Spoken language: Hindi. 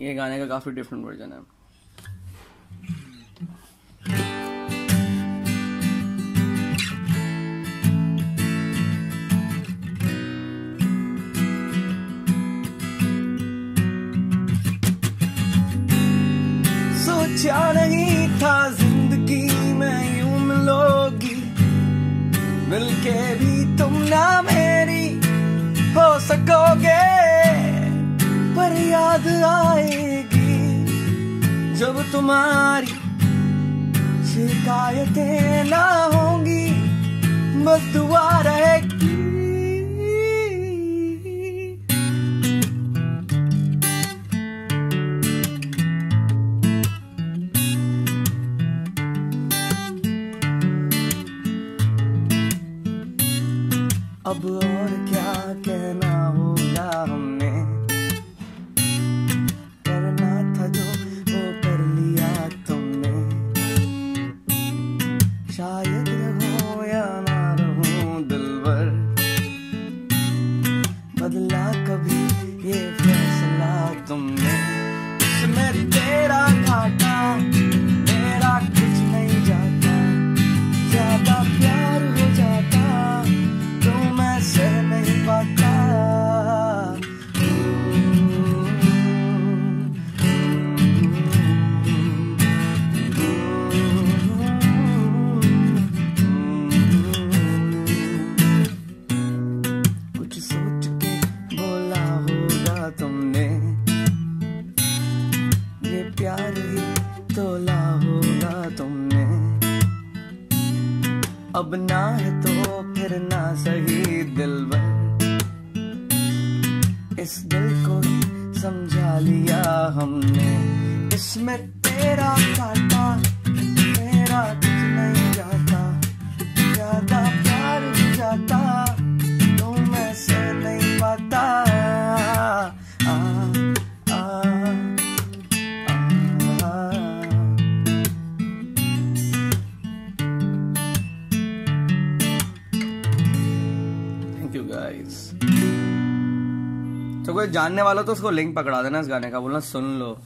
ये गाने का काफ़ी डिफरेंट वर्जन है। सोचा नहीं था ज़िंदगी में यूँ मिलोगी। मिलके भी तुम ना मेरी हो सकोगे। तुम्हारी शिकायतें ना होंगी बस दुआ रहेगी। अब और क्या कहना होगा? शायद रहो या ना रहो दिलबर बदला कभी ये फैसला तुमने अब ना है तो फिर ना सही दिल बन। इस दिल को ही समझा लिया हमने। इसमें तेरा गाइस तो कोई जानने वाला तो उसको लिंक पकड़ा देना इस गाने का, बोलना सुन लो।